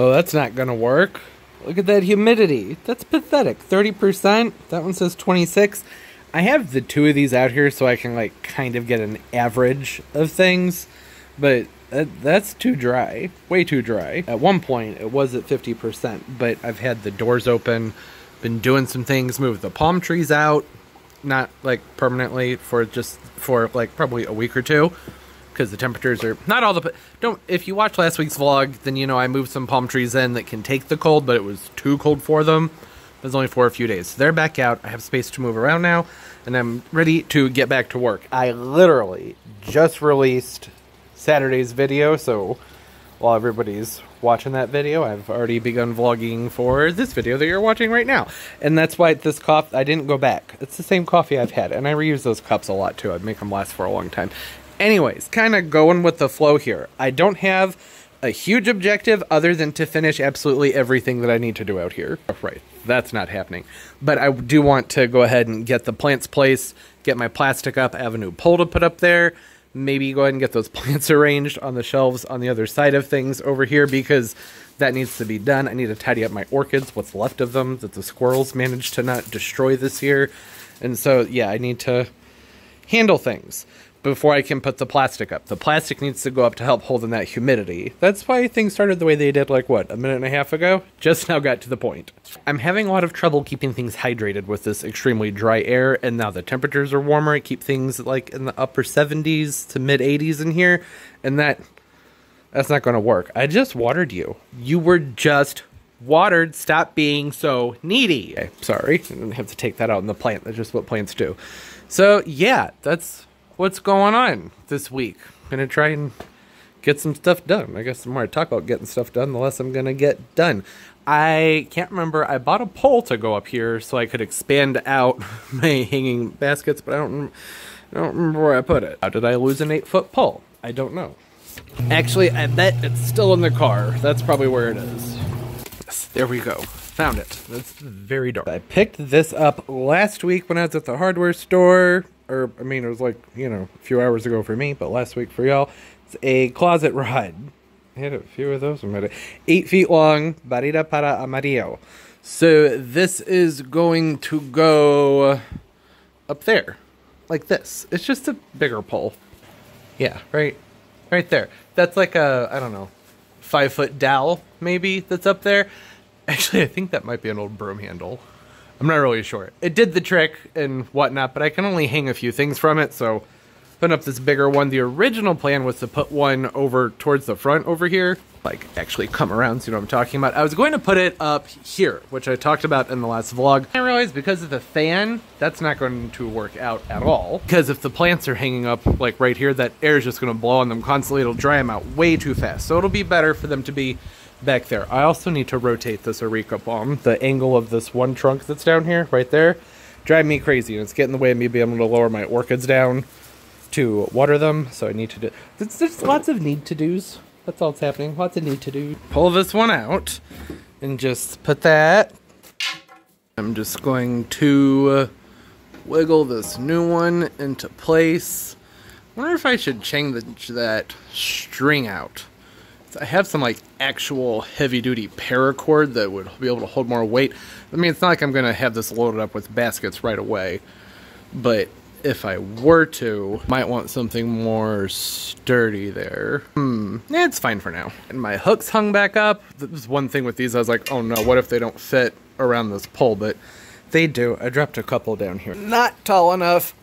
Oh, that's not gonna work. Look at that humidity. That's pathetic. 30%. That one says 26. I have the two of these out here so I can like kind of get an average of things, but that, that's too dry. Way too dry. At one point it was at 50%, but I've had the doors open, been doing some things, moved the palm trees out, not like permanently for just for like probably a week or two because the temperatures are not all the don't if you watch last week's vlog then you know I moved some palm trees in that can take the cold but it was too cold for them it was only for a few days so they're back out I have space to move around now and I'm ready to get back to work I literally just released Saturday's video so while everybody's watching that video, I've already begun vlogging for this video that you're watching right now. And that's why this coffee, I didn't go back. It's the same coffee I've had, and I reuse those cups a lot too. I make them last for a long time. Anyways, kind of going with the flow here. I don't have a huge objective other than to finish absolutely everything that I need to do out here. Oh, right, that's not happening. But I do want to go ahead and get the plants placed, get my plastic up, I have a new pole to put up there, maybe go ahead and get those plants arranged on the shelves on the other side of things over here because that needs to be done. I need to tidy up my orchids, what's left of them that the squirrels managed to not destroy this year. And so, yeah, I need to handle things before I can put the plastic up. The plastic needs to go up to help hold in that humidity. That's why things started the way they did, like, what, a minute and a half ago? Just now got to the point. I'm having a lot of trouble keeping things hydrated with this extremely dry air, and now the temperatures are warmer. I keep things, like, in the upper 70s to mid 80s in here, and that... That's not going to work. I just watered you. You were just watered. Stop being so needy. Okay, sorry. I didn't have to take that out in the plant. That's just what plants do. So, yeah, that's what's going on this week. I'm gonna try and get some stuff done. I guess the more I talk about getting stuff done, the less I'm gonna get done. I can't remember. I bought a pole to go up here so I could expand out my hanging baskets, but I don't. I don't remember where I put it. How did I lose an eight foot pole? I don't know. Actually, I bet it's still in the car. That's probably where it is. Yes, there we go. Found it. It's very dark. I picked this up last week when I was at the hardware store or I mean, it was like you know a few hours ago for me, but last week for y'all. It's a closet rod. I had a few of those. I'm eight feet long. Barrida para amarillo. So this is going to go up there, like this. It's just a bigger pole. Yeah, right, right there. That's like a I don't know, five foot dowel maybe that's up there. Actually, I think that might be an old broom handle. I'm not really sure. It did the trick and whatnot, but I can only hang a few things from it, so putting up this bigger one. The original plan was to put one over towards the front over here, like actually come around, see what I'm talking about. I was going to put it up here, which I talked about in the last vlog. I realized because of the fan, that's not going to work out at all. Because if the plants are hanging up like right here, that air is just going to blow on them constantly. It'll dry them out way too fast. So it'll be better for them to be back there. I also need to rotate this Areca palm. The angle of this one trunk that's down here, right there, drive me crazy. And it's getting in the way of me being able to lower my orchids down to water them. So I need to do... There's, there's lots of need to do's. That's all that's happening. Lots of need to do. Pull this one out and just put that. I'm just going to uh, wiggle this new one into place. I wonder if I should change that string out. I have some like actual heavy duty paracord that would be able to hold more weight. I mean, it's not like I'm going to have this loaded up with baskets right away, but if I were to, might want something more sturdy there. Hmm, it's fine for now. And my hooks hung back up. This one thing with these, I was like, oh no, what if they don't fit around this pole? But they do. I dropped a couple down here. Not tall enough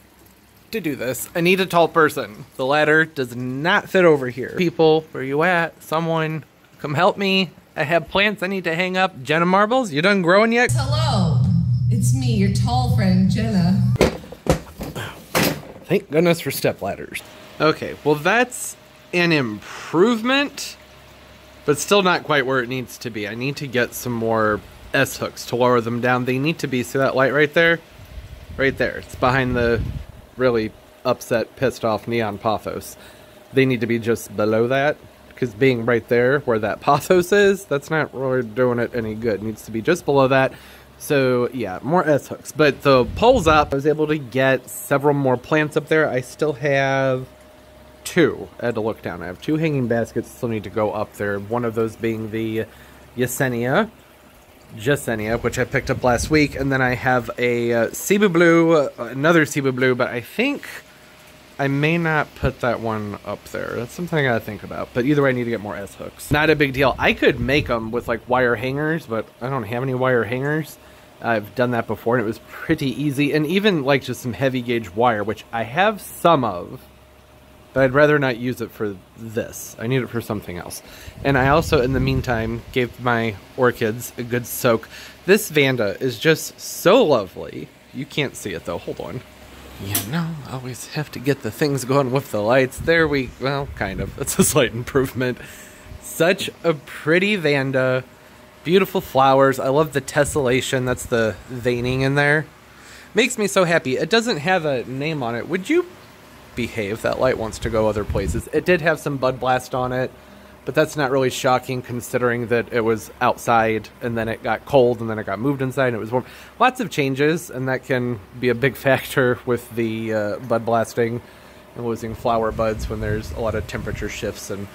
to do this. I need a tall person. The ladder does not fit over here. People, where you at? Someone, come help me. I have plants I need to hang up. Jenna Marbles, you done growing yet? Hello, it's me, your tall friend, Jenna. Thank goodness for step ladders. Okay, well that's an improvement, but still not quite where it needs to be. I need to get some more S-hooks to lower them down. They need to be, see that light right there? Right there. It's behind the really upset, pissed off Neon Pothos. They need to be just below that, because being right there where that Pothos is, that's not really doing it any good. It needs to be just below that. So yeah, more S-hooks. But the poles up, I was able to get several more plants up there. I still have two. I had to look down. I have two hanging baskets still need to go up there. One of those being the Yesenia, Yesenia, which I picked up last week, and then I have a uh, Cebu Blue, uh, another Cebu Blue, but I think I may not put that one up there. That's something I gotta think about. But either way, I need to get more S hooks. Not a big deal. I could make them with like wire hangers, but I don't have any wire hangers. I've done that before and it was pretty easy. And even like just some heavy gauge wire, which I have some of, but I'd rather not use it for this. I need it for something else. And I also, in the meantime, gave my orchids a good soak. This Vanda is just so lovely. You can't see it though. Hold on. You know, I always have to get the things going with the lights. There we, well, kind of. It's a slight improvement. Such a pretty Vanda. Beautiful flowers. I love the tessellation. That's the veining in there. Makes me so happy. It doesn't have a name on it. Would you behave? That light wants to go other places. It did have some Bud Blast on it but that's not really shocking considering that it was outside and then it got cold and then it got moved inside and it was warm. Lots of changes, and that can be a big factor with the uh, bud blasting and losing flower buds when there's a lot of temperature shifts and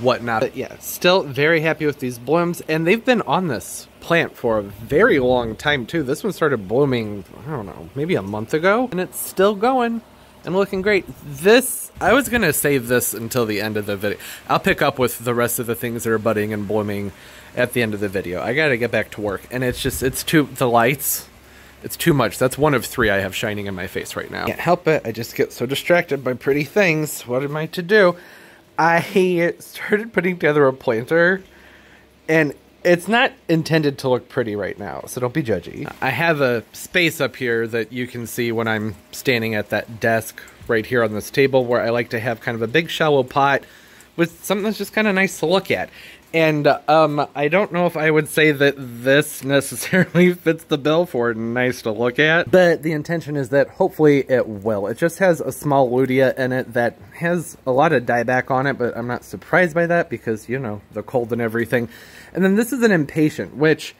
whatnot. But yeah, still very happy with these blooms, and they've been on this plant for a very long time too. This one started blooming, I don't know, maybe a month ago, and it's still going and looking great. This, I was going to save this until the end of the video. I'll pick up with the rest of the things that are budding and blooming at the end of the video. I got to get back to work. And it's just, it's too, the lights, it's too much. That's one of three I have shining in my face right now. Can't help it. I just get so distracted by pretty things. What am I to do? I started putting together a planter and it's not intended to look pretty right now, so don't be judgy. I have a space up here that you can see when I'm standing at that desk right here on this table where I like to have kind of a big shallow pot with something that's just kind of nice to look at. And um, I don't know if I would say that this necessarily fits the bill for nice to look at, but the intention is that hopefully it will. It just has a small lutea in it that has a lot of dieback on it, but I'm not surprised by that because, you know, the cold and everything. And then this is an impatient, which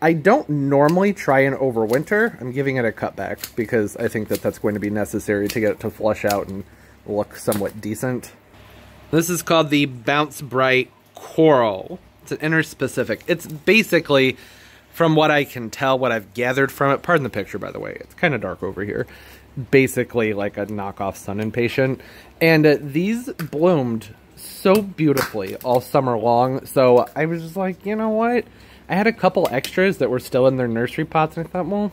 I don't normally try and overwinter. I'm giving it a cutback because I think that that's going to be necessary to get it to flush out and look somewhat decent. This is called the Bounce Bright coral. It's an interspecific. It's basically, from what I can tell, what I've gathered from it. Pardon the picture, by the way. It's kind of dark over here. Basically, like a knockoff sun impatient. And uh, these bloomed so beautifully all summer long. So I was just like, you know what? I had a couple extras that were still in their nursery pots, and I thought, well,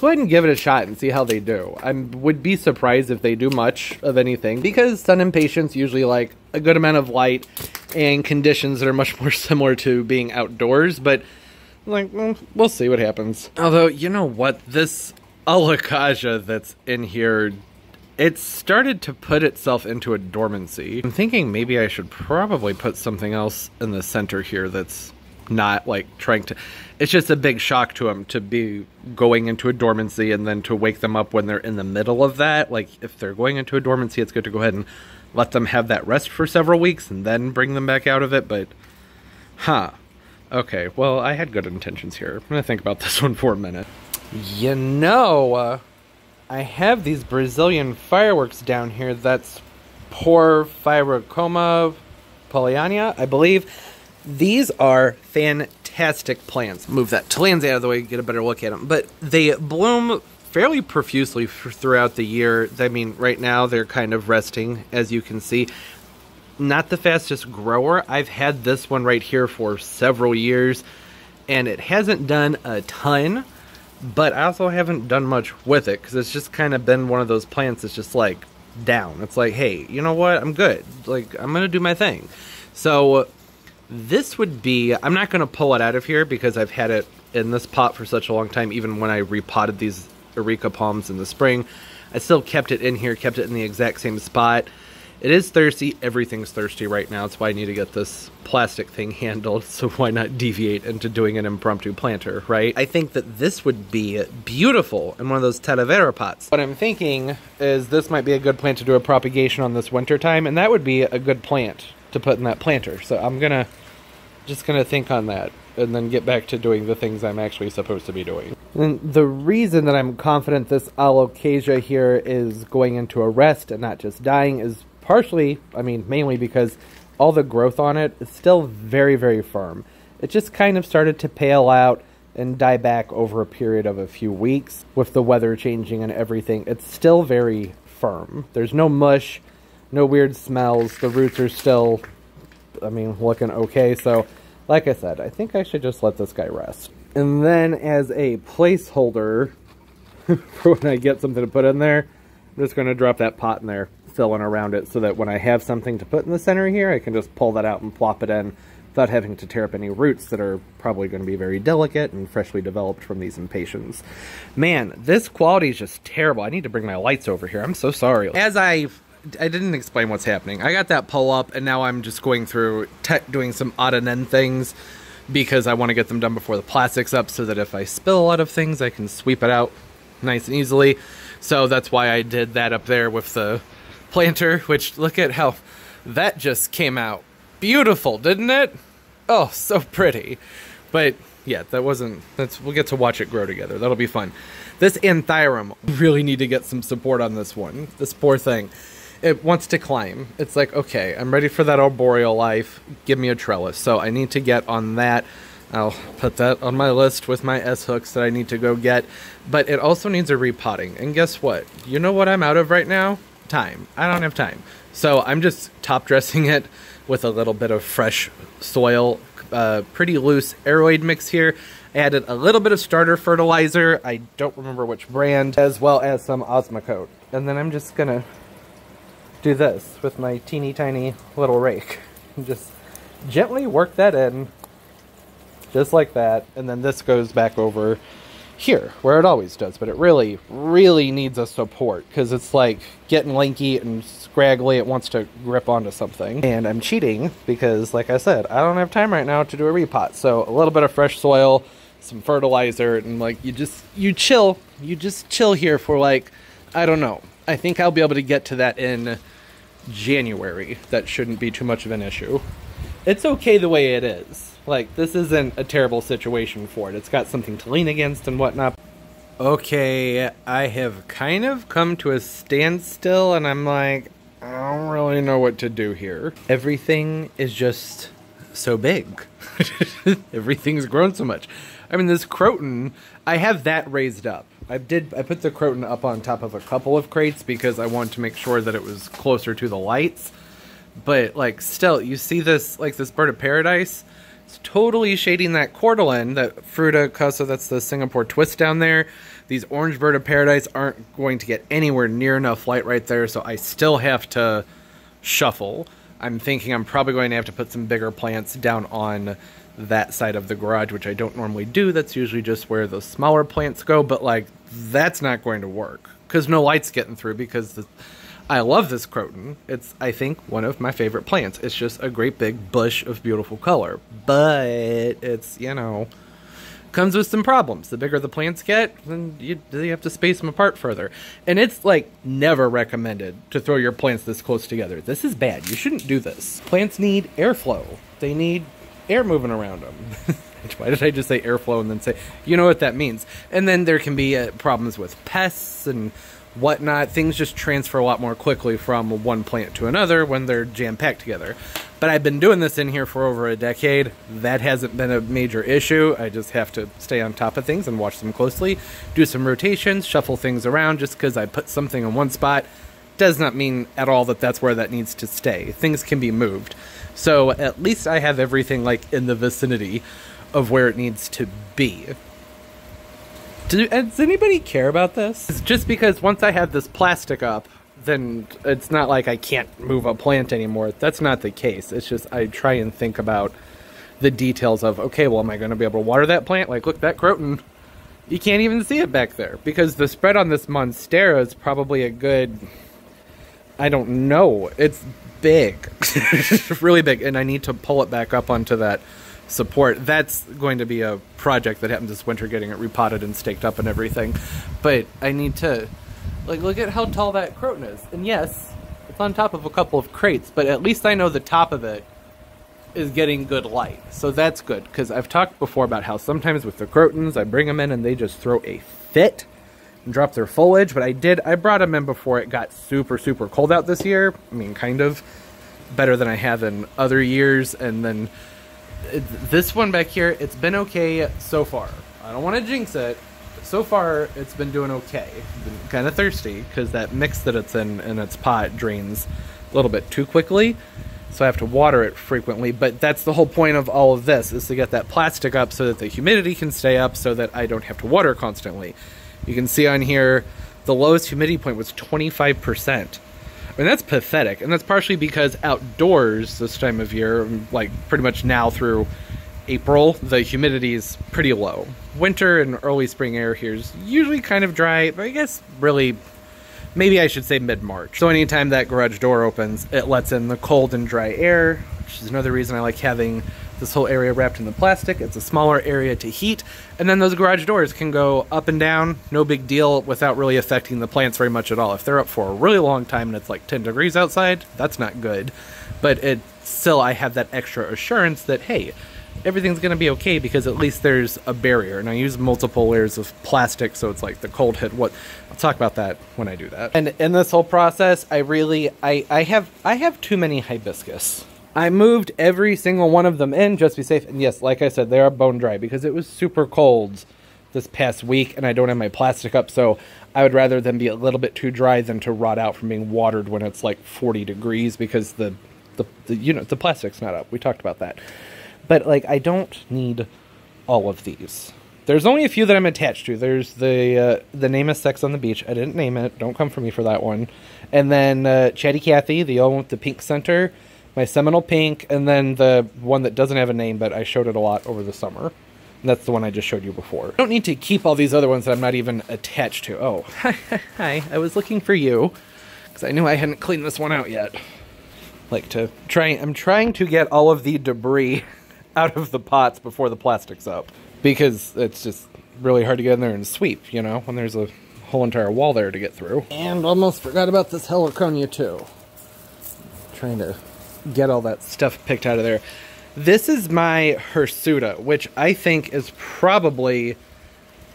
go ahead and give it a shot and see how they do. I would be surprised if they do much of anything because sun impatiens usually like a good amount of light and conditions that are much more similar to being outdoors, but like well, see what happens. Although you know what, this alocasia that's in here, it started to put itself into a dormancy. I'm thinking maybe I should probably put something else in the center here that's not like trying to it's just a big shock to them to be going into a dormancy and then to wake them up when they're in the middle of that. Like if they're going into a dormancy it's good to go ahead and let them have that rest for several weeks and then bring them back out of it but huh. Okay well i had good intentions here. I'm gonna think about this one for a minute. You know uh, i have these brazilian fireworks down here. That's Porphyrocoma pohliana i believe these are fantastic plants. Move that Tillandsia out of the way, get a better look at them. But they bloom fairly profusely throughout the year. I mean, right now they're kind of resting, as you can see. Not the fastest grower. I've had this one right here for several years, and it hasn't done a ton, but I also haven't done much with it because it's just kind of been one of those plants that's just like down. It's like, hey, you know what? I'm good. Like, I'm going to do my thing. So this would be, I'm not going to pull it out of here because I've had it in this pot for such a long time, even when I repotted these Areca palms in the spring. I still kept it in here, kept it in the exact same spot. It is thirsty. Everything's thirsty right now. That's why I need to get this plastic thing handled. So why not deviate into doing an impromptu planter, right? I think that this would be beautiful in one of those Talavera pots. What I'm thinking is this might be a good plant to do a propagation on this winter time, and that would be a good plant to put in that planter. So I'm gonna just gonna think on that and then get back to doing the things I'm actually supposed to be doing. And the reason that I'm confident this alocasia here is going into a rest and not just dying is partially, I mean, mainly because all the growth on it is still very, very firm. It just kind of started to pale out and die back over a period of a few weeks with the weather changing and everything. It's still very firm. There's no mush, no weird smells. The roots are still, I mean, looking okay. So, like I said, I think I should just let this guy rest. And then as a placeholder for when I get something to put in there, I'm just going to drop that pot in there, filling around it so that when I have something to put in the center here, I can just pull that out and plop it in without having to tear up any roots that are probably going to be very delicate and freshly developed from these impatiens. Man, this quality is just terrible. I need to bring my lights over here. I'm so sorry. As I I didn't explain what's happening. I got that pull up, and now I'm just going through tech doing some odd and end things because I want to get them done before the plastic's up so that if I spill a lot of things, I can sweep it out nice and easily. So that's why I did that up there with the planter, which look at how that just came out beautiful, didn't it? Oh, so pretty. But yeah, that wasn't. That's we'll get to watch it grow together. That'll be fun. This anthurium really need to get some support on this one. This poor thing. It wants to climb. It's like, okay, I'm ready for that arboreal life. Give me a trellis. So I need to get on that. I'll put that on my list with my S hooks that I need to go get. But it also needs a repotting. And guess what? You know what I'm out of right now? Time. I don't have time. So I'm just top dressing it with a little bit of fresh soil, uh, pretty loose aroid mix here. I added a little bit of starter fertilizer, I don't remember which brand, as well as some Osmocote. And then I'm just gonna do this with my teeny tiny little rake. Just gently work that in, just like that. And then this goes back over here, where it always does. But it really, really needs a support, because it's like getting lanky and scraggly, it wants to grip onto something. And I'm cheating because, like I said, I don't have time right now to do a repot. So a little bit of fresh soil, some fertilizer, and like you just, you chill. You just chill here for like, I don't know. I think I'll be able to get to that in January. That shouldn't be too much of an issue. It's okay the way it is. Like, this isn't a terrible situation for it. It's got something to lean against and whatnot. Okay, I have kind of come to a standstill, and I'm like, I don't really know what to do here. Everything is just so big. Everything's grown so much. I mean, this croton, I have that raised up. I did. I put the croton up on top of a couple of crates because I wanted to make sure that it was closer to the lights. But like, still, you see this like this bird of paradise. It's totally shading that cordyline, that fruticosa. That's the Singapore twist down there. These orange bird of paradise aren't going to get anywhere near enough light right there, so I still have to shuffle. I'm thinking I'm probably going to have to put some bigger plants down on that side of the garage, which I don't normally do. That's usually just where the smaller plants go, but like that's not going to work because no light's getting through because the, I love this croton. It's, I think, one of my favorite plants. It's just a great big bush of beautiful color, but it's, you know, comes with some problems. The bigger the plants get, then you, you have to space them apart further. And it's like never recommended to throw your plants this close together. This is bad. You shouldn't do this. Plants need airflow. They need air moving around them. Why did I just say airflow and then say, you know what that means? And then there can be uh, problems with pests and whatnot. Things just transfer a lot more quickly from one plant to another when they're jam packed together. But I've been doing this in here for over a decade. That hasn't been a major issue. I just have to stay on top of things and watch them closely, do some rotations, shuffle things around. Just because I put something in one spot does not mean at all that that's where that needs to stay. Things can be moved. So at least I have everything like in the vicinity of where it needs to be. Do, does anybody care about this? It's just because once I have this plastic up, then it's not like I can't move a plant anymore. That's not the case. It's just I try and think about the details of okay, well, am I going to be able to water that plant? Like, look, that croton, you can't even see it back there because the spread on this monstera is probably a good. I don't know. It's big, really big, and I need to pull it back up onto that support. That's going to be a project that happens this winter, getting it repotted and staked up and everything. But I need to like, look at how tall that croton is. And yes, it's on top of a couple of crates, but at least I know the top of it is getting good light. So that's good, because I've talked before about how sometimes with the crotons, I bring them in and they just throw a fit and drop their foliage, but I did, I brought them in before it got super, super cold out this year. I mean, kind of better than I have in other years, and then this one back here, it's been okay so far. I don't want to jinx it. So far, it's been doing okay. Been kind of thirsty because that mix that it's in in its pot drains a little bit too quickly. So I have to water it frequently. But that's the whole point of all of this is to get that plastic up so that the humidity can stay up so that I don't have to water constantly. You can see on here the lowest humidity point was 25%. Mean, that's pathetic. And that's partially because outdoors this time of year, like pretty much now through April, the humidity is pretty low. Winter and early spring air here is usually kind of dry, but I guess really, maybe I should say mid March. So anytime that garage door opens, it lets in the cold and dry air, which is another reason I like having this whole area wrapped in the plastic. It's a smaller area to heat, and then those garage doors can go up and down, no big deal, without really affecting the plants very much at all. If they're up for a really long time and it's like 10 degrees outside, that's not good. But it still, I have that extra assurance that, hey, everything's going to be okay because at least there's a barrier. And I use multiple layers of plastic, so it's like the cold hit. What I'll talk about that when I do that. And in this whole process, I really I I have I have too many hibiscus. I moved every single one of them in just to be safe. And yes, like I said, they are bone dry because it was super cold this past week and I don't have my plastic up. So I would rather them be a little bit too dry than to rot out from being watered when it's like 40 degrees because the, the, the you know, the plastic's not up. We talked about that. But like, I don't need all of these. There's only a few that I'm attached to. There's the uh, the name is Sex on the Beach. I didn't name it. Don't come for me for that one. And then uh, Chatty Cathy, the old one with the pink center my Seminole Pink, and then the one that doesn't have a name, but I showed it a lot over the summer. And that's the one I just showed you before. I don't need to keep all these other ones that I'm not even attached to. Oh, hi, hi, I was looking for you, because I knew I hadn't cleaned this one out yet. Like to try, I'm trying to get all of the debris out of the pots before the plastic's up. Because it's just really hard to get in there and sweep, you know, when there's a whole entire wall there to get through. And almost forgot about this heliconia too. Trying to get all that stuff picked out of there. This is my Hirsuta, which I think is probably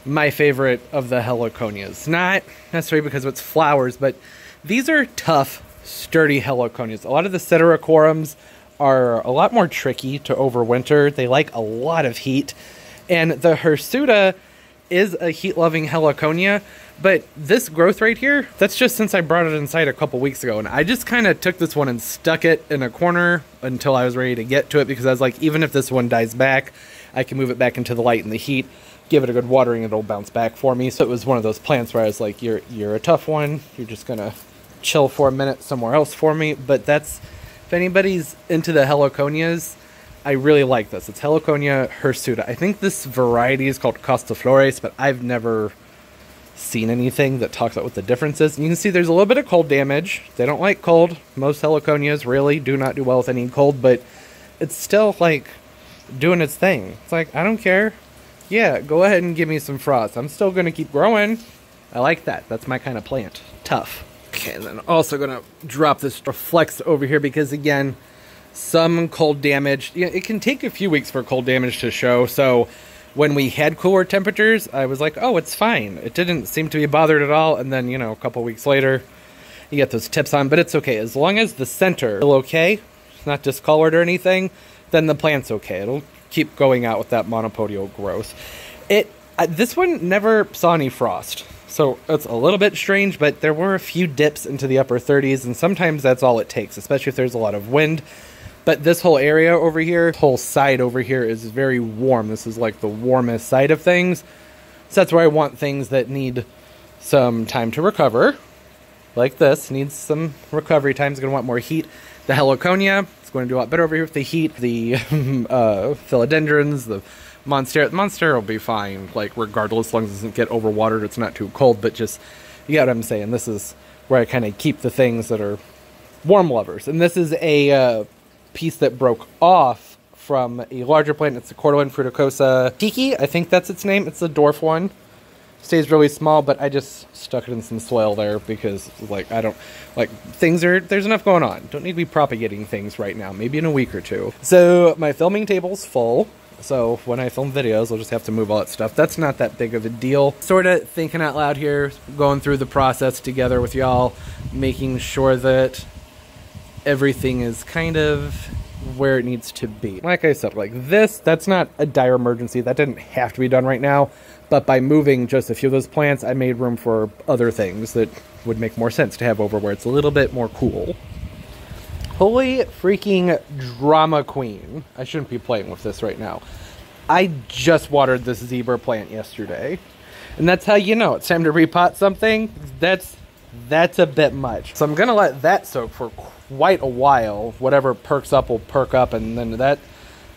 my favorite of the heliconias. Not necessarily because of its flowers, but these are tough, sturdy heliconias. A lot of the Psittacorums are a lot more tricky to overwinter. They like a lot of heat. And the Hirsuta is a heat-loving heliconia, but this growth right here, that's just since I brought it inside a couple weeks ago. And I just kind of took this one and stuck it in a corner until I was ready to get to it because I was like, even if this one dies back, I can move it back into the light and the heat, give it a good watering, it'll bounce back for me. So it was one of those plants where I was like, you're, you're a tough one. You're just going to chill for a minute somewhere else for me. But that's, if anybody's into the heliconias, I really like this. It's Heliconia hirsuta. I think this variety is called Costa Flores, but I've never seen anything that talks about what the difference is. And you can see there's a little bit of cold damage. They don't like cold. Most heliconias really do not do well with any cold, but it's still like doing its thing. It's like, I don't care. Yeah, go ahead and give me some frost. I'm still going to keep growing. I like that. That's my kind of plant. Tough. Okay, and then also going to drop this reflex over here because again, some cold damage. It can take a few weeks for cold damage to show, so when we had cooler temperatures, I was like, oh, it's fine. It didn't seem to be bothered at all. And then, you know, a couple weeks later, you get those tips on. But it's okay. As long as the center is okay, it's not discolored or anything, then the plant's okay. It'll keep going out with that monopodial growth. It uh, This one never saw any frost. So it's a little bit strange, but there were a few dips into the upper 30s, and sometimes that's all it takes, especially if there's a lot of wind. But this whole area over here, whole side over here is very warm. This is like the warmest side of things. So that's where I want things that need some time to recover. Like this, needs some recovery time. It's going to want more heat. The heliconia is going to do a lot better over here with the heat. The uh, philodendrons, the monstera. The monstera will be fine, like regardless, as long as it doesn't get overwatered. It's not too cold, but just, you get what I'm saying. This is where I kind of keep the things that are warm lovers. And this is a uh, piece that broke off from a larger plant. It's the Cordyline fruticosa tiki. I think that's its name. It's the dwarf one. Stays really small, but I just stuck it in some soil there because, like, I don't like things are. There's enough going on. Don't need to be propagating things right now. Maybe in a week or two. So my filming table's full. So when I film videos, I'll just have to move all that stuff. That's not that big of a deal. Sort of thinking out loud here, going through the process together with y'all, making sure that everything is kind of where it needs to be. Like I said, like this, that's not a dire emergency. That didn't have to be done right now. But by moving just a few of those plants, I made room for other things that would make more sense to have over where it's a little bit more cool. Holy freaking drama queen. I shouldn't be playing with this right now. I just watered this zebra plant yesterday. And that's how you know it's time to repot something. That's that's a bit much. So I'm gonna let that soak for quite a while. Whatever perks up will perk up, and then that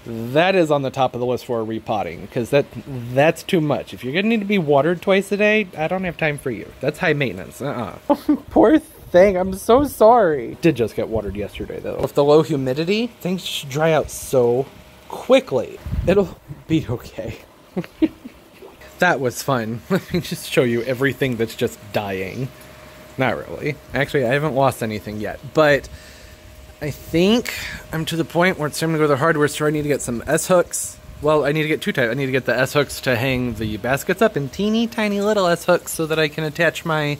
that is on the top of the list for repotting because that that's too much. If you're gonna need to be watered twice a day, I don't have time for you. That's high maintenance. Uh-uh. Poor thing. I'm so sorry. Did just get watered yesterday though. With the low humidity, things should dry out so quickly. It'll be okay. that was fun. Let me just show you everything that's just dying. Not really. Actually, I haven't lost anything yet, but I think I'm to the point where it's time to go to the hardware store. I need to get some S hooks. Well, I need to get two types. I need to get the S hooks to hang the baskets up and teeny tiny little S hooks so that I can attach my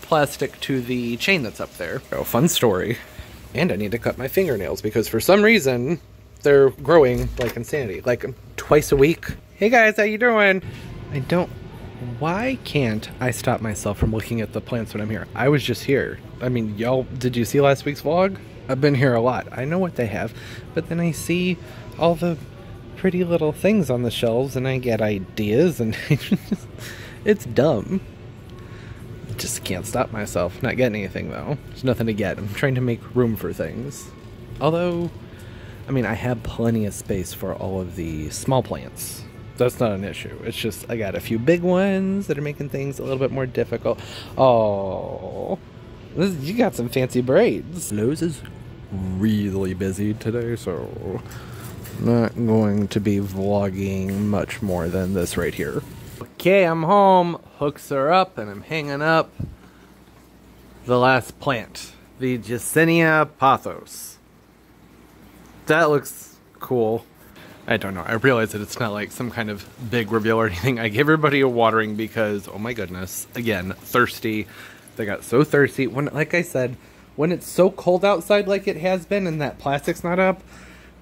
plastic to the chain that's up there. Oh, fun story. And I need to cut my fingernails because for some reason they're growing like insanity, like twice a week. Hey guys, how you doing? I don't why can't I stop myself from looking at the plants when I'm here? I was just here. I mean, y'all, did you see last week's vlog? I've been here a lot. I know what they have, but then I see all the pretty little things on the shelves and I get ideas and it's dumb. Just can't stop myself. Not getting anything though. There's nothing to get. I'm trying to make room for things. Although, I mean, I have plenty of space for all of the small plants that's not an issue. It's just I got a few big ones that are making things a little bit more difficult. Oh, this, you got some fancy braids. Lowe's is really busy today, so not going to be vlogging much more than this right here. Okay, I'm home. Hooks are up, and I'm hanging up the last plant, the Jacintha pothos. That looks cool. I don't know. I realize that it's not like some kind of big reveal or anything. I gave everybody a watering because, oh my goodness, again, thirsty. They got so thirsty. When, like I said, when it's so cold outside like it has been and that plastic's not up,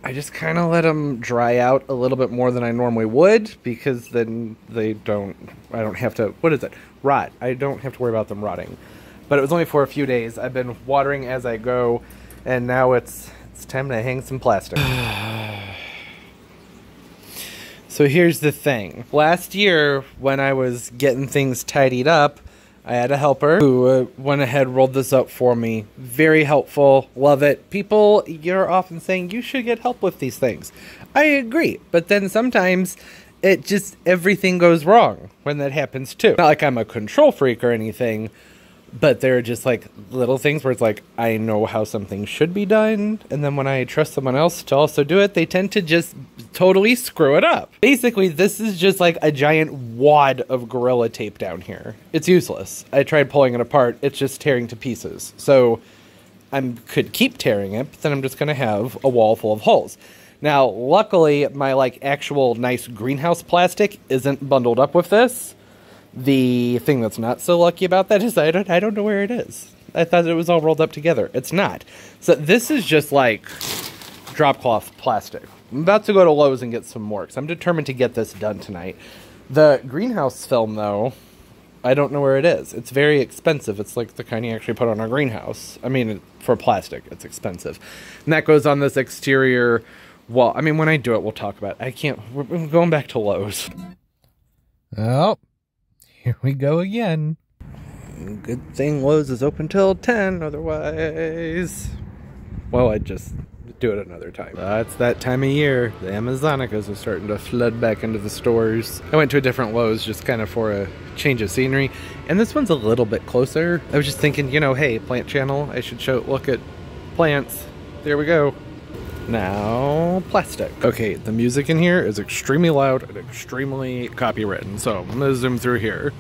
I just kind of let them dry out a little bit more than I normally would because then they don't, I don't have to, what is it? Rot. I don't have to worry about them rotting. But it was only for a few days. I've been watering as I go and now it's, it's time to hang some plastic. So here's the thing. Last year, when I was getting things tidied up, I had a helper who uh, went ahead, rolled this up for me. Very helpful. Love it. People, you're often saying you should get help with these things. I agree. But then sometimes it just, everything goes wrong when that happens too. Not like I'm a control freak or anything, but there are just like little things where it's like I know how something should be done, and then when I trust someone else to also do it, they tend to just totally screw it up. Basically, this is just like a giant wad of Gorilla Tape down here. It's useless. I tried pulling it apart, it's just tearing to pieces. So I could keep tearing it, but then I'm just gonna have a wall full of holes. Now, luckily, my like actual nice greenhouse plastic isn't bundled up with this the thing that's not so lucky about that is I don't, I don't know where it is. I thought it was all rolled up together. It's not. So this is just like drop cloth plastic. I'm about to go to Lowe's and get some more because I'm determined to get this done tonight. The greenhouse film, though, I don't know where it is. It's very expensive. It's like the kind you actually put on a greenhouse. I mean, for plastic, it's expensive. And that goes on this exterior wall. I mean, when I do it, we'll talk about it. I can't. We're going back to Lowe's. Oh, here we go again. Good thing Lowe's is open till 10, otherwise... Well, I'd just do it another time. Uh, it's that time of year. The Amazonicas are starting to flood back into the stores. I went to a different Lowe's just kind of for a change of scenery. And this one's a little bit closer. I was just thinking, you know, hey, plant channel, I should show look at plants. There we go. Now, plastic. Okay, the music in here is extremely loud and extremely copywritten, so I'm gonna zoom through here.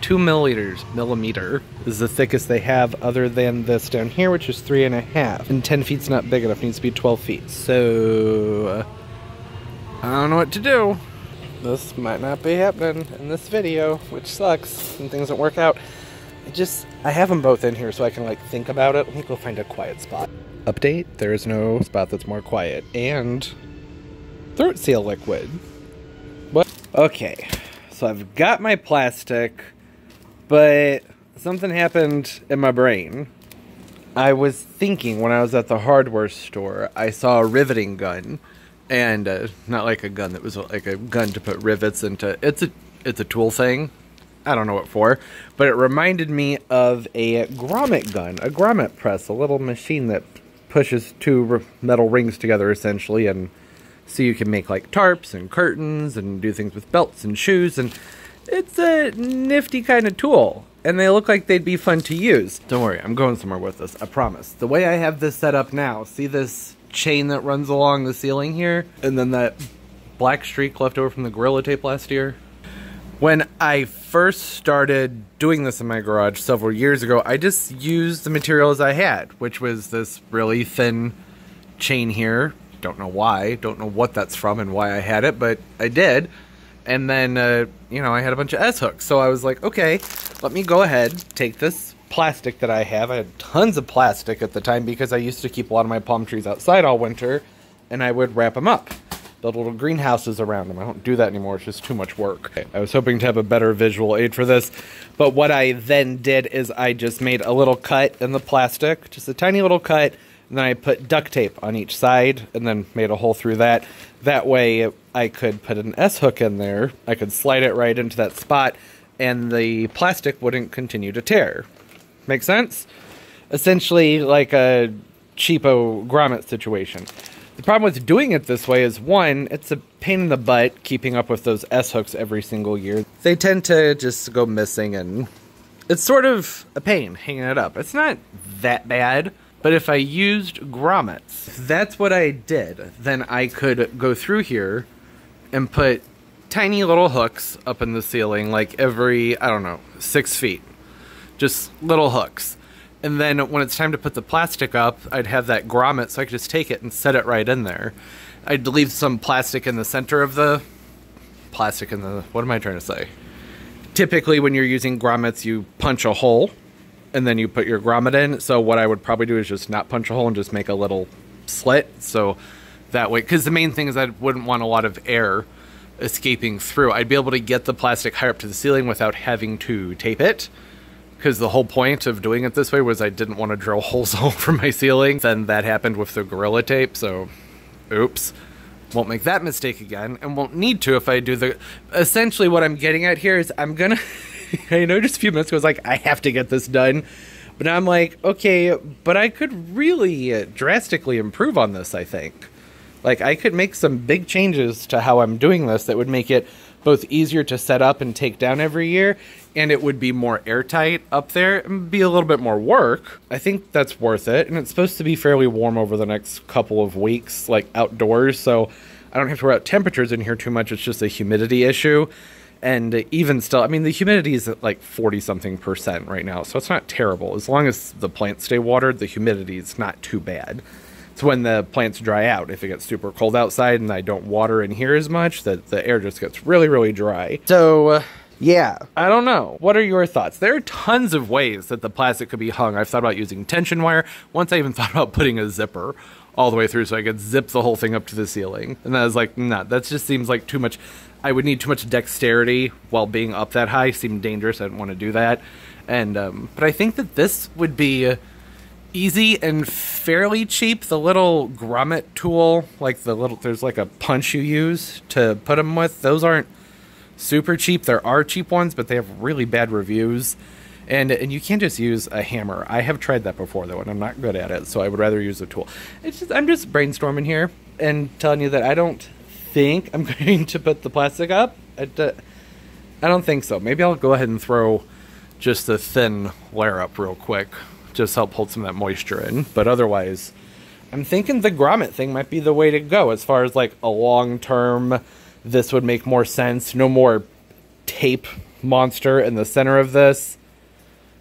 Two milliliters, millimeter, is the thickest they have other than this down here, which is three and a half. And 10 feet's not big enough, needs to be 12 feet. So, uh, I don't know what to do. This might not be happening in this video, which sucks, and things don't work out. I just, I have them both in here so I can like think about it. Let me go find a quiet spot. Update there is no spot that's more quiet. And throat seal liquid. What? Okay, so I've got my plastic, but something happened in my brain. I was thinking when I was at the hardware store, I saw a riveting gun, and uh, not like a gun that was like a gun to put rivets into. It's a it's a tool thing. I don't know what for, but it reminded me of a grommet gun, a grommet press, a little machine that pushes two metal rings together essentially, and so you can make like tarps and curtains and do things with belts and shoes, and it's a nifty kind of tool and they look like they'd be fun to use. Don't worry, I'm going somewhere with this, I promise. The way I have this set up now, see this chain that runs along the ceiling here? And then that black streak left over from the Gorilla Tape last year? When I first started doing this in my garage several years ago, I just used the materials I had, which was this really thin chain here. Don't know why, don't know what that's from and why I had it, but I did and then uh, you know I had a bunch of S hooks. So I was like, okay, let me go ahead, take this plastic that I have. I had tons of plastic at the time because I used to keep a lot of my palm trees outside all winter, and I would wrap them up, build little greenhouses around them. I don't do that anymore; it's just too much work. I was hoping to have a better visual aid for this, but what I then did is I just made a little cut in the plastic, just a tiny little cut and then I put duct tape on each side and then made a hole through that. That way I could put an S hook in there. I could slide it right into that spot and the plastic wouldn't continue to tear. Make sense? Essentially like a cheapo grommet situation. The problem with doing it this way is one, it's a pain in the butt keeping up with those S hooks every single year. They tend to just go missing and it's sort of a pain hanging it up. It's not that bad but if I used grommets, that's what I did. Then I could go through here and put tiny little hooks up in the ceiling, like every, I don't know, six feet. Just little hooks. And then when it's time to put the plastic up, I'd have that grommet so I could just take it and set it right in there. I'd leave some plastic in the center of the plastic in the what am I trying to say? Typically when you're using grommets you punch a hole and then you put your grommet in. So what I would probably do is just not punch a hole and just make a little slit. So that way, because the main thing is I wouldn't want a lot of air escaping through. I'd be able to get the plastic higher up to the ceiling without having to tape it. Because the whole point of doing it this way was I didn't want to drill holes all over my ceiling. Then that happened with the Gorilla Tape, so oops. Won't make that mistake again, and won't need to if I do the. Essentially, what I'm getting at here is I'm gonna. I know just a few minutes ago I was like, I have to get this done. But I'm like, okay, but I could really uh, drastically improve on this, I think. Like, I could make some big changes to how I'm doing this that would make it both easier to set up and take down every year, and it would be more airtight up there and be a little bit more work. I think that's worth it, and it's supposed to be fairly warm over the next couple of weeks, like outdoors, so I don't have to worry about temperatures in here too much. It's just a humidity issue and even still, I mean, the humidity is at like 40 something percent right now, so it's not terrible. As long as the plants stay watered, the humidity is not too bad. It's when the plants dry out. If it gets super cold outside and I don't water in here as much, that the air just gets really, really dry. So, uh, yeah, I don't know. What are your thoughts? There are tons of ways that the plastic could be hung. I've thought about using tension wire. Once I even thought about putting a zipper all the way through so I could zip the whole thing up to the ceiling. And I was like, nah, that just seems like too much. I would need too much dexterity while being up that high. Seemed dangerous. I didn't want to do that. And um, but I think that this would be easy and fairly cheap. The little grommet tool, like the little, there's like a punch you use to put them with. Those aren't super cheap. There are cheap ones, but they have really bad reviews. And and you can't just use a hammer. I have tried that before though, and I'm not good at it. So I would rather use a tool. It's just I'm just brainstorming here and telling you that I don't think I'm going to put the plastic up. I, uh, I don't think so. Maybe I'll go ahead and throw just a thin layer up real quick. Just help hold some of that moisture in. But otherwise, I'm thinking the grommet thing might be the way to go as far as like a long term. This would make more sense. No more tape monster in the center of this.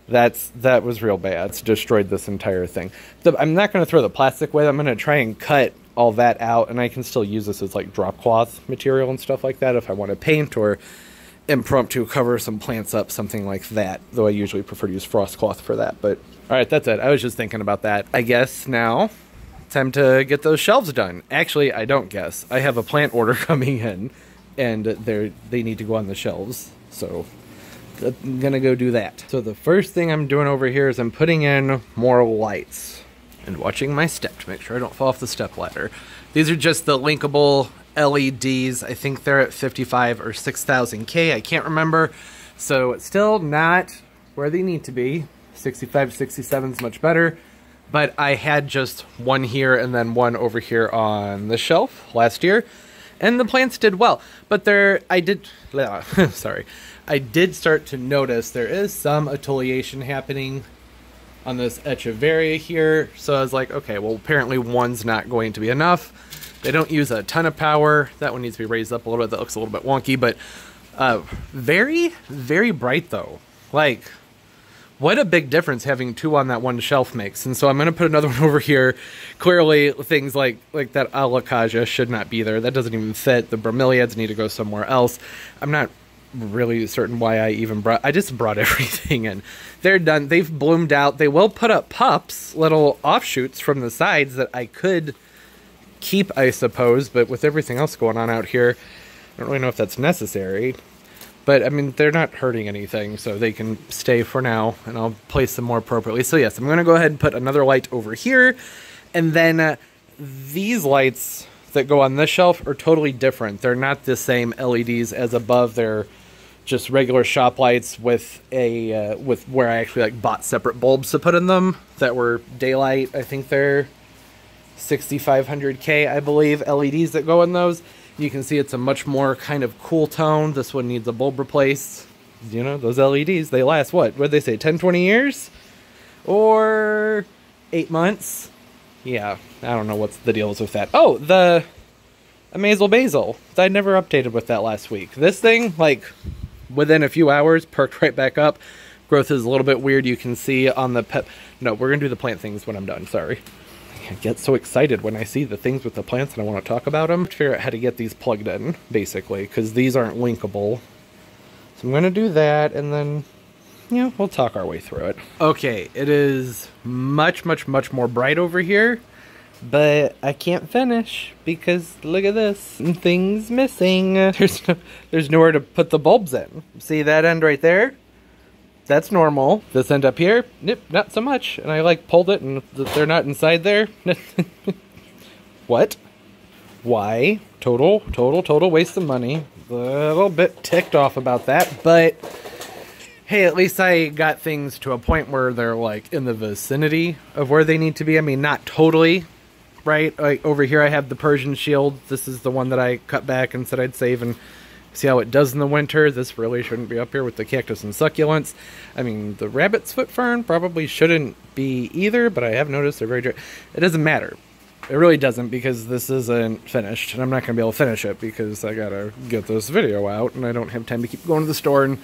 That's that was real bad. It's destroyed this entire thing. The, I'm not going to throw the plastic away. I'm going to try and cut all that out, and I can still use this as like drop cloth material and stuff like that if I want to paint or impromptu cover some plants up, something like that. Though I usually prefer to use frost cloth for that. But all right, that's it. I was just thinking about that. I guess now time to get those shelves done. Actually, I don't guess. I have a plant order coming in, and they they need to go on the shelves. So I'm gonna go do that. So the first thing I'm doing over here is I'm putting in more lights and watching my step to make sure I don't fall off the step ladder. These are just the linkable LEDs. I think they're at 55 or 6000 K. I can't remember. So it's still not where they need to be. 65, 67 is much better. But I had just one here and then one over here on the shelf last year. And the plants did well. But there, I did, sorry. I did start to notice there is some etiolation happening on this Echeveria here. So I was like, okay, well, apparently one's not going to be enough. They don't use a ton of power. That one needs to be raised up a little bit. That looks a little bit wonky, but uh, very, very bright though. Like, what a big difference having two on that one shelf makes. And so I'm going to put another one over here. Clearly, things like like that alocasia should not be there. That doesn't even fit. The bromeliads need to go somewhere else. I'm not really certain why I even brought. I just brought everything in. They're done. They've bloomed out. They will put up pups, little offshoots from the sides that I could keep, I suppose. But with everything else going on out here, I don't really know if that's necessary. But I mean, they're not hurting anything, so they can stay for now, and I'll place them more appropriately. So yes, I'm going to go ahead and put another light over here, and then uh, these lights that go on this shelf are totally different. They're not the same LEDs as above. They're just regular shop lights with a uh, with where I actually like bought separate bulbs to put in them that were daylight. I think they're 6500K, I believe, LEDs that go in those. You can see it's a much more kind of cool tone. This one needs a bulb replaced. You know, those LEDs, they last what? What did they say, 10, 20 years? Or eight months? Yeah, I don't know what's the deal is with that. Oh, the Amazel Basil. I never updated with that last week. This thing, like, within a few hours, perked right back up. Growth is a little bit weird. You can see on the pep. No, we're going to do the plant things when I'm done. Sorry. I get so excited when I see the things with the plants and I want to talk about them. Figure out how to get these plugged in, basically, because these aren't linkable. So I'm going to do that, and then, yeah, we'll talk our way through it. Okay, it is much, much, much more bright over here, but I can't finish because look at this, things missing. There's no, there's nowhere to put the bulbs in. See that end right there? That's normal. This end up here, nope, not so much. And I like pulled it and they're not inside there. what? Why? Total, total, total waste of money. A little bit ticked off about that, but hey, at least I got things to a point where they're like in the vicinity of where they need to be. I mean, not totally, right? Like over here I have the Persian shield. This is the one that I cut back and said I'd save and See how it does in the winter? This really shouldn't be up here with the cactus and succulents. I mean, the rabbit's foot fern probably shouldn't be either, but I have noticed they're very dry. It doesn't matter. It really doesn't because this isn't finished, and I'm not going to be able to finish it because I gotta get this video out, and I don't have time to keep going to the store and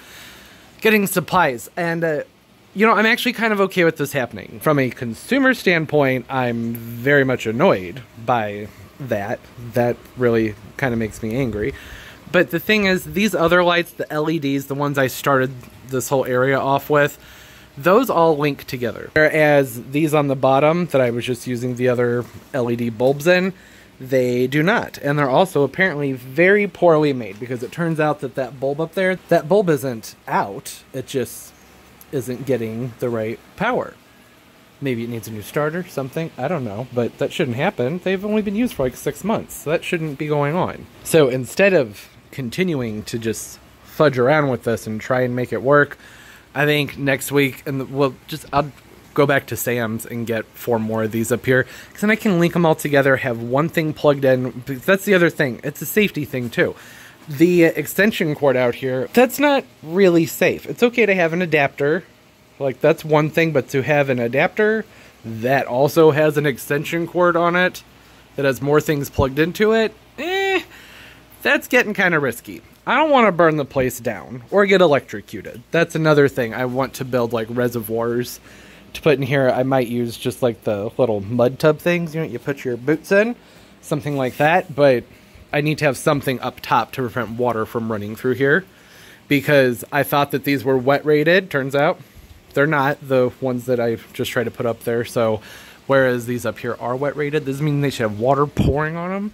getting supplies. And, uh, you know, I'm actually kind of okay with this happening. From a consumer standpoint, I'm very much annoyed by that. That really kind of makes me angry. But the thing is, these other lights, the LEDs, the ones I started this whole area off with, those all link together. Whereas these on the bottom that I was just using the other LED bulbs in, they do not. And they're also apparently very poorly made because it turns out that that bulb up there, that bulb isn't out, it just isn't getting the right power. Maybe it needs a new starter, something, I don't know, but that shouldn't happen. They've only been used for like six months, so that shouldn't be going on. So instead of continuing to just fudge around with this and try and make it work. I think next week, and we'll just I'll go back to Sam's and get four more of these up here because then I can link them all together, have one thing plugged in. That's the other thing. It's a safety thing too. The extension cord out here, that's not really safe. It's okay to have an adapter, like that's one thing, but to have an adapter that also has an extension cord on it that has more things plugged into it, eh, that's getting kind of risky. I don't want to burn the place down or get electrocuted. That's another thing. I want to build like reservoirs to put in here. I might use just like the little mud tub things, you know, you put your boots in, something like that. But I need to have something up top to prevent water from running through here because I thought that these were wet rated. Turns out they're not the ones that I just tried to put up there. So Whereas these up here are wet rated. Doesn't mean they should have water pouring on them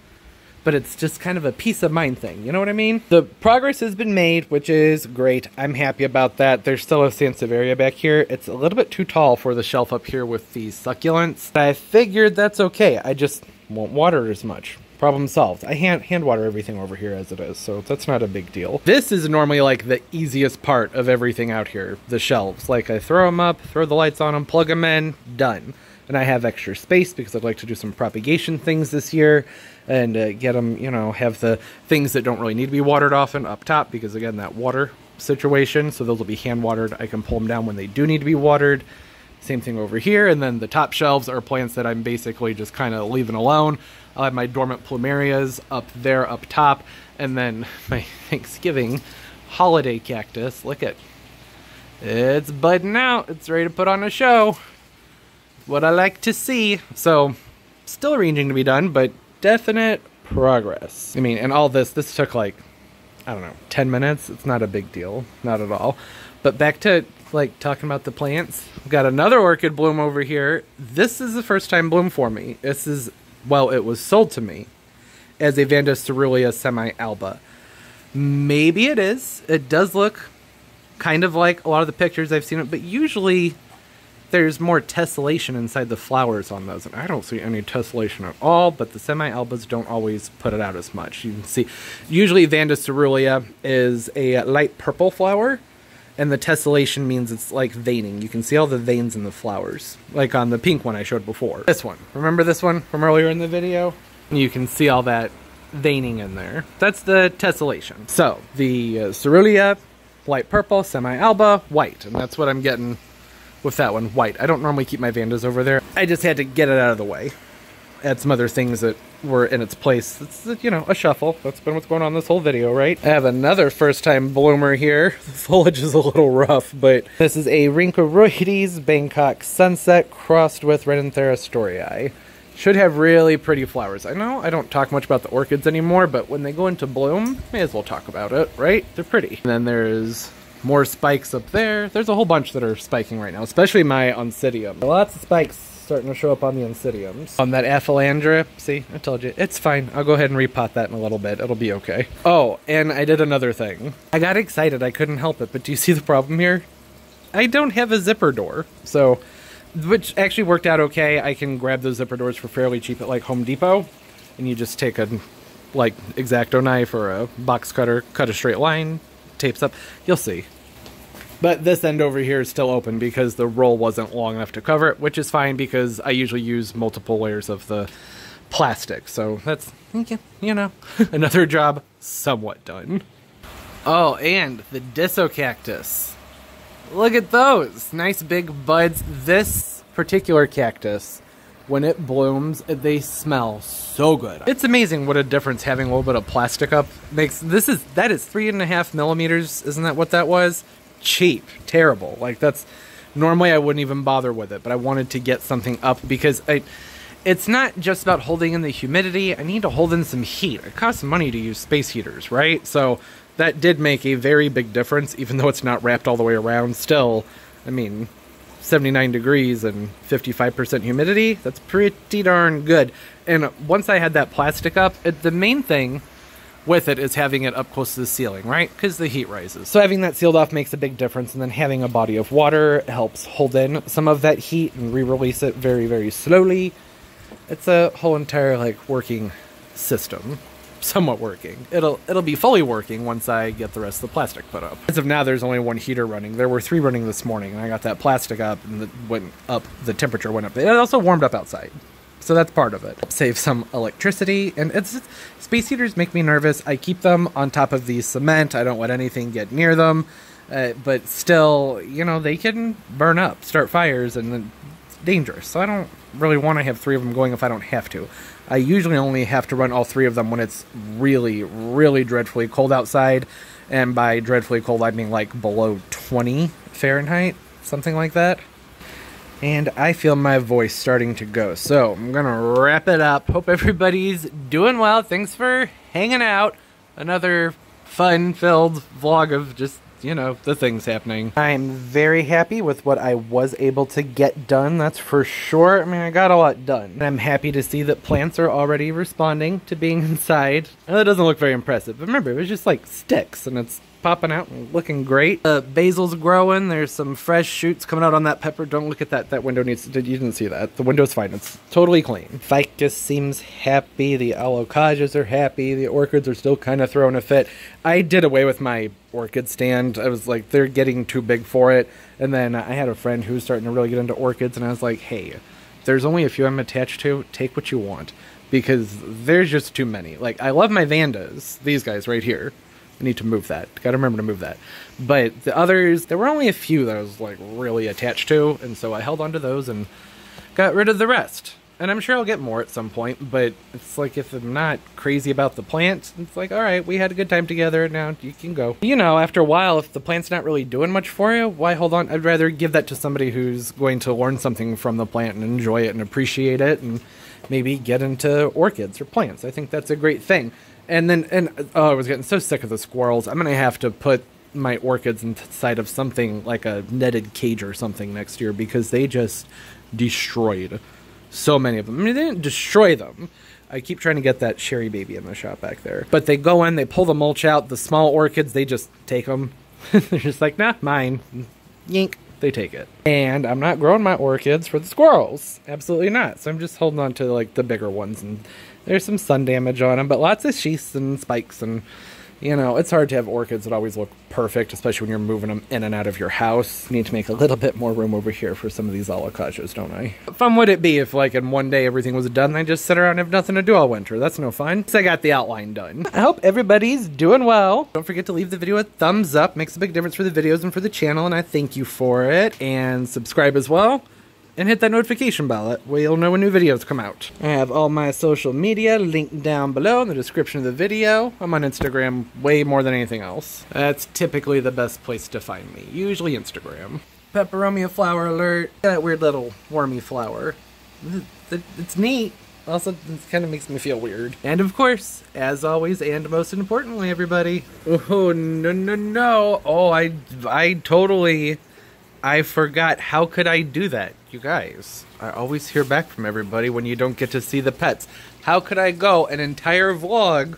but it's just kind of a peace of mind thing. You know what I mean? The progress has been made, which is great. I'm happy about that. There's still a Sansevieria back here. It's a little bit too tall for the shelf up here with these succulents. I figured that's okay. I just won't water it as much. Problem solved. I hand, hand water everything over here as it is, so that's not a big deal. This is normally like the easiest part of everything out here, the shelves. Like I throw them up, throw the lights on them, plug them in, done. And I have extra space because I'd like to do some propagation things this year and uh, get them, you know, have the things that don't really need to be watered often up top because, again, that water situation. So those will be hand watered. I can pull them down when they do need to be watered. Same thing over here. And then the top shelves are plants that I'm basically just kind of leaving alone. I'll have my dormant plumerias up there up top. And then my Thanksgiving holiday cactus. Look at it's budding out. It's ready to put on a show. What I like to see. So, still arranging to be done, but definite progress. I mean, and all this, this took like, I don't know, 10 minutes. It's not a big deal. Not at all. But back to like talking about the plants. We've got another orchid bloom over here. This is the first time bloom for me. This is, well, it was sold to me as a Vanda cerulean semi-alba. Maybe it is. It does look kind of like a lot of the pictures I've seen it, but usually there's more tessellation inside the flowers on those, and I don't see any tessellation at all, but the semi-albas don't always put it out as much. You can see, usually Vanda cerulean is a light purple flower, and the tessellation means it's like veining. You can see all the veins in the flowers, like on the pink one I showed before. This one, remember this one from earlier in the video? You can see all that veining in there. That's the tessellation. So, the uh, light purple, semi-alba, white, and that's what I'm getting with that one, white. I don't normally keep my Vandas over there. I just had to get it out of the way. Add some other things that were in its place. It's, you know, a shuffle. That's been what's going on this whole video, right? I have another first-time bloomer here. The foliage is a little rough, but this is a Rhynchoroides Bangkok Sunset crossed with Renanthera storii. Should have really pretty flowers. I know I don't talk much about the orchids anymore, but when they go into bloom, may as well talk about it, right? They're pretty. And then there's more spikes up there. There's a whole bunch that are spiking right now, especially my Oncidium. Lots of spikes starting to show up on the Oncidiums. On that Aphelandra, see, I told you, it's fine. I'll go ahead and repot that in a little bit. It'll be okay. Oh, and I did another thing. I got excited. I couldn't help it, but do you see the problem here? I don't have a zipper door, so, which actually worked out okay. I can grab those zipper doors for fairly cheap at like Home Depot, and you just take a like X-Acto knife or a box cutter, cut a straight line, tapes up. You'll see. But this end over here is still open because the roll wasn't long enough to cover it, which is fine because I usually use multiple layers of the plastic. So that's, you know, another job somewhat done. Oh, and the Disocactus. Look at those. Nice big buds. This particular cactus when it blooms, they smell so good. It's amazing what a difference having a little bit of plastic up makes. This is that is three and a half millimeters. Isn't that what that was? Cheap, terrible. Like that's normally I wouldn't even bother with it, but I wanted to get something up because I. It's not just about holding in the humidity. I need to hold in some heat. It costs money to use space heaters, right? So that did make a very big difference, even though it's not wrapped all the way around. Still, I mean, 79 degrees and 55% humidity. That's pretty darn good. And once I had that plastic up, it, the main thing with it is having it up close to the ceiling, right? Because the heat rises. So having that sealed off makes a big difference, and then having a body of water helps hold in some of that heat and re-release it very, very slowly. It's a whole entire like working system somewhat working. It'll it'll be fully working once I get the rest of the plastic put up. As of now, there's only one heater running. There were three running this morning, and I got that plastic up, and it went up. The temperature went up. It also warmed up outside, so that's part of it. Save some electricity, and it's, space heaters make me nervous. I keep them on top of the cement. I don't let anything get near them, uh, but still, you know, they can burn up, start fires, and it's dangerous. So I don't really want to have three of them going if I don't have to. I usually only have to run all three of them when it's really, really dreadfully cold outside. And by dreadfully cold, I mean like below 20 Fahrenheit, something like that. And I feel my voice starting to go. So I'm going to wrap it up. Hope everybody's doing well. Thanks for hanging out. Another fun filled vlog of just you know, the things happening. I'm very happy with what I was able to get done, that's for sure. I mean, I got a lot done. And I'm happy to see that plants are already responding to being inside. And that doesn't look very impressive, but remember, it was just like sticks, and it's popping out and looking great. Uh, basil's growing. There's some fresh shoots coming out on that pepper. Don't look at that. That window needs to, you didn't see that. The window's fine. It's totally clean. Ficus seems happy. The alocasia are happy. The orchids are still kind of throwing a fit. I did away with my orchid stand. I was like, they're getting too big for it. And then I had a friend who was starting to really get into orchids, and I was like, hey, there's only a few I'm attached to. Take what you want because there's just too many. Like, I love my Vandas, these guys right here. I need to move that. Gotta remember to move that. But the others, there were only a few that I was like really attached to, and so I held on to those and got rid of the rest. And I'm sure I'll get more at some point, but it's like if I'm not crazy about the plant, it's like, all right, we had a good time together, now you can go. You know, after a while, if the plant's not really doing much for you, why hold on? I'd rather give that to somebody who's going to learn something from the plant and enjoy it and appreciate it and maybe get into orchids or plants. I think that's a great thing. And then, and oh, I was getting so sick of the squirrels. I'm gonna have to put my orchids inside of something like a netted cage or something next year because they just destroyed so many of them. I mean, they didn't destroy them. I keep trying to get that Sharry Baby in the shop back there. But they go in, they pull the mulch out. The small orchids, they just take them. They're just like, nah, mine. Yank. They take it. And I'm not growing my orchids for the squirrels. Absolutely not. So I'm just holding on to like the bigger ones and there's some sun damage on them, but lots of sheaths and spikes and you know, it's hard to have orchids that always look perfect, especially when you're moving them in and out of your house. Need to make a little bit more room over here for some of these alocasias, don't I? Fun would it be if, like, in one day everything was done and I just sit around and have nothing to do all winter? That's no fun. So I got the outline done. I hope everybody's doing well. Don't forget to leave the video a thumbs up. Makes a big difference for the videos and for the channel, and I thank you for it. And subscribe as well and hit that notification bell where you'll know when new videos come out. I have all my social media linked down below in the description of the video. I'm on Instagram way more than anything else. That's typically the best place to find me, usually Instagram. Peperomia flower alert. That weird little wormy flower. It's neat. Also, it kind of makes me feel weird. And of course, as always, and most importantly, everybody. Oh, no, no, no. Oh, I, I totally I forgot. How could I do that? You guys, I always hear back from everybody when you don't get to see the pets. How could I go an entire vlog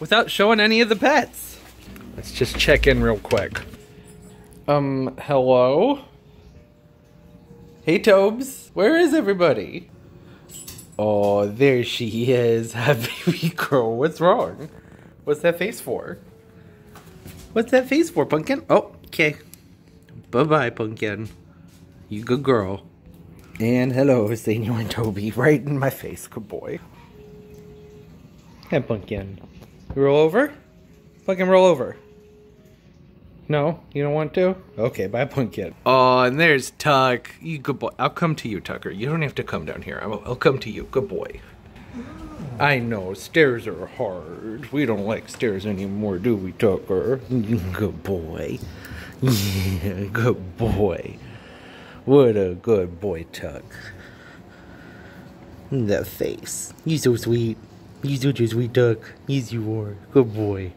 without showing any of the pets? Let's just check in real quick. Um, hello? Hey, Tobes. Where is everybody? Oh, there she is. Baby girl, what's wrong? What's that face for? What's that face for, Pumpkin? Oh, okay. Bye-bye, Pumpkin. You good girl. And hello, Zaniel and Toby, right in my face. Good boy. Hey, Pumpkin. Roll over? Fucking roll over. No, you don't want to? Okay, bye, Pumpkin. Oh, and there's Tuck. You good boy. I'll come to you, Tucker. You don't have to come down here. I'll, I'll come to you. Good boy. I know, stairs are hard. We don't like stairs anymore, do we, Tucker? Good boy. Yeah, good boy. What a good boy, Tuck. That face. You so sweet. You such a sweet Tuck. Yes, you are. Good boy.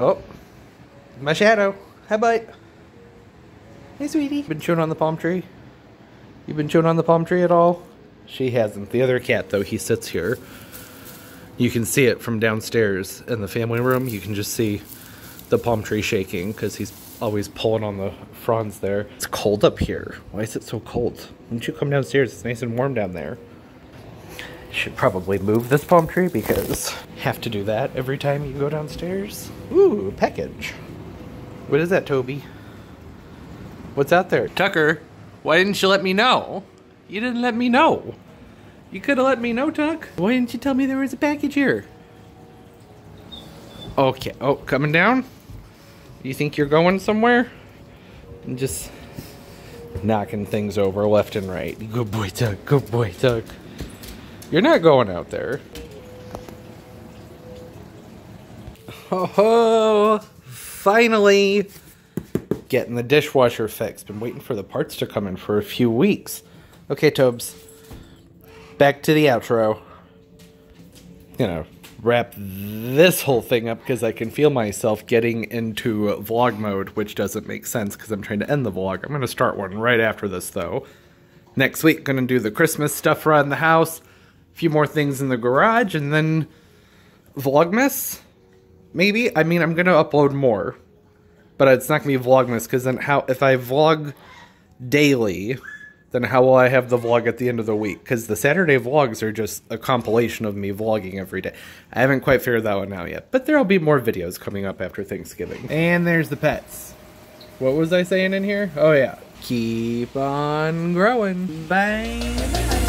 Oh, my shadow. Hi, bite. Hey, sweetie. Been chewing on the palm tree? You been chewing on the palm tree at all? She hasn't. The other cat, though, he sits here. You can see it from downstairs in the family room. You can just see the palm tree shaking because he's always pulling on the fronds there. It's cold up here. Why is it so cold? Why don't you come downstairs? It's nice and warm down there. Should probably move this palm tree because have to do that every time you go downstairs. Ooh, package. What is that, Toby? What's out there? Tucker, why didn't you let me know? You didn't let me know. You could have let me know, Tuck. Why didn't you tell me there was a package here? Okay. Oh, coming down? You think you're going somewhere? And just knocking things over left and right. Good boy, Tuck. Good boy, Tuck. You're not going out there. Oh, finally getting the dishwasher fixed. Been waiting for the parts to come in for a few weeks. Okay, Tobes. Back to the outro. You know, wrap this whole thing up because I can feel myself getting into vlog mode, which doesn't make sense because I'm trying to end the vlog. I'm going to start one right after this, though. Next week, going to do the Christmas stuff around the house, a few more things in the garage, and then Vlogmas? Maybe? I mean, I'm going to upload more, but it's not going to be Vlogmas because then how, if I vlog daily then how will I have the vlog at the end of the week? Because the Saturday vlogs are just a compilation of me vlogging every day. I haven't quite figured that one out yet, but there'll be more videos coming up after Thanksgiving. And there's the pets. What was I saying in here? Oh yeah. Keep on growing. Bye.